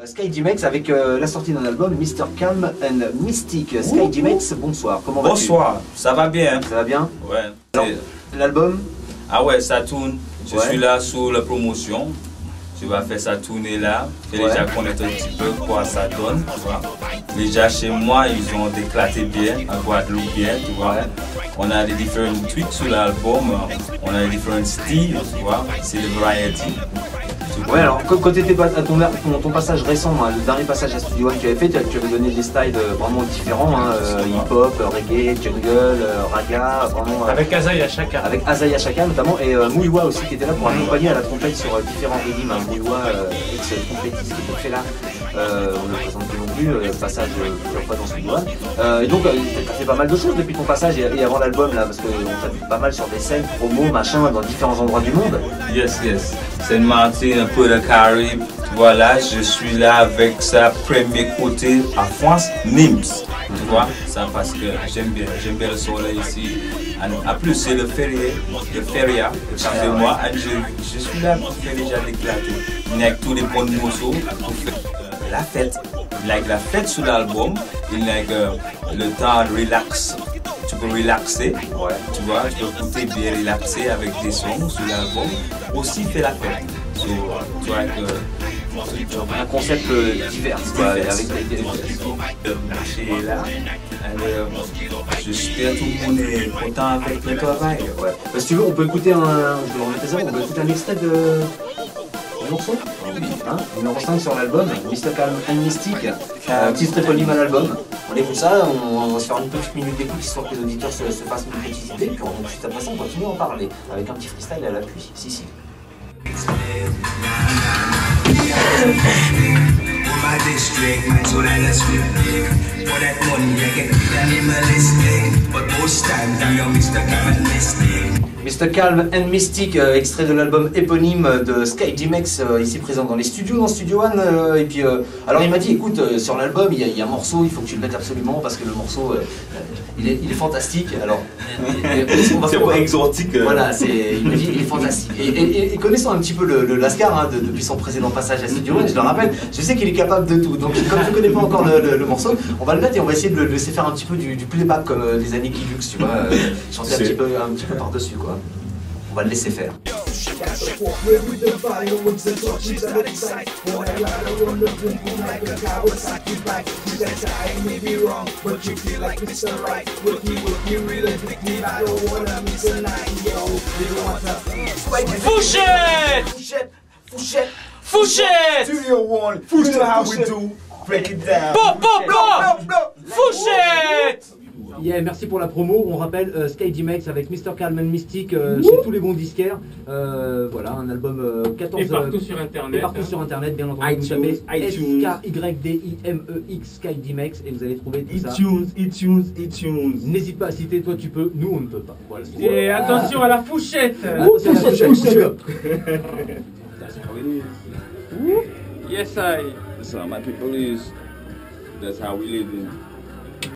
Euh, Sky D-Max avec euh, la sortie d'un album Mr. Calm and Mystic. Sky D-Max, bonsoir. Comment vas-tu Bonsoir, ça va bien Ça va bien Ouais. L'album Ah ouais, ça tourne. Je Ouais. suis là sur la promotion. Je vais faire ça tourner là. Fais Ouais. déjà connaître un petit peu quoi ça donne, tu vois. Déjà chez moi, ils ont éclaté bien, à Guadeloupe bien, tu vois. On a des différents tweets sur l'album, on a des différents styles, tu vois. C'est le variety. Ouais, alors quand, quand tu étais à ton, ton, ton passage récent, hein, le dernier passage à Studio One que tu avais fait, tu tu avais donné des styles euh, vraiment différents hein, euh, hip-hop, euh, reggae, jungle, euh, raga, vraiment. euh, Avec Azaï à chacun. avec Azaya Chaka notamment et Mouiwa aussi qui était là pour accompagner à la trompette sur différents rythmes. Hein. Mouiwa, ex-trompettiste qui était fait là, on le présente plus euh, passage euh, fois dans Studio One. Euh, et donc t'as fait pas mal de choses depuis ton passage et, et avant l'album là, parce qu'on t'a vu pas mal sur des scènes, promos, machin, dans différents endroits du monde. Yes, yes. Saint-Martin, un peu de Caraïbes. Voilà, je suis là avec sa premier côté à France, Nims. Tu vois, ça parce que j'aime bien, j'aime bien le soleil ici. En plus, c'est le férié, le feria, excusez-moi. Et Je, je suis là pour faire déjà d'éclater. Avec tous les bons morceaux pour faire la fête. A la fête sur l'album, il a euh, le temps relax. Tu peux relaxer, Ouais. tu vois, tu peux écouter bien relaxer avec des sons sur l'album. Aussi fait la fête. Tu vois que Un concept euh, divers, quoi, Divers. avec des- marché là. Tout le monde est content avec le travail. Ouais. Bah, si tu veux, on peut écouter un. Je vais ça, on peut écouter un extrait de. Morceau hein Numéro 5 sur l'album, Mr. Calm and Mystic, euh, titre éponyme à l'album. On écoute ça, on, on va se faire une petite minute d'écoute histoire que les auditeurs se, se fassent une petite idée, puis on, ensuite après ça on continue à en parler avec un petit freestyle à l'appui. Si, si. my district, so that let's flip big. For that money, I can keep animalistic. But most times, I'm your Mr. Capitalistic. Mr. Calm and Mystic, euh, extrait de l'album éponyme de Sky D-Max, euh, ici présent dans les studios, dans Studio One. euh, et puis, alors il m'a dit, écoute, sur l'album, il y, a- il y a un morceau, il faut que tu le mettes absolument parce que le morceau, il, est, il est fantastique. Alors, C'est pas exotique. Voilà, il me dit, il est fantastique. Et, et- et connaissant un petit peu le, le Lascar, hein, de- depuis son précédent passage à Studio One, je le rappelle, je sais qu'il est capable de tout. Donc, comme je ne connais pas encore le, le- le morceau, on va le mettre et on va essayer de le laisser faire un petit peu du, du playback comme des années Guilux, tu vois, chanter un C'est- petit peu, un petit peu par-dessus, quoi. On va le laisser faire. Fouchette Fouchette Studio One, you know how we do. Break it down. Pop, pop, pop Fouchette Yeah, merci pour la promo. On rappelle euh, Sky D-Max avec Mr. Calm and Mystic euh, chez tous les bons disquaires. Euh, voilà, un album euh, 14 Et partout euh, sur et internet. partout hein. sur internet, bien entendu. iTunes, vous tapez iTunes. S-K-Y-D-I-M-E-X Sky D-Max et vous allez trouver tout ça. iTunes, iTunes, iTunes. N'hésite pas à citer, toi tu peux, nous on ne peut pas. Voilà. Et attention à la fouchette Attention à la is. Yes, I. That's how my people is. That's how we live in.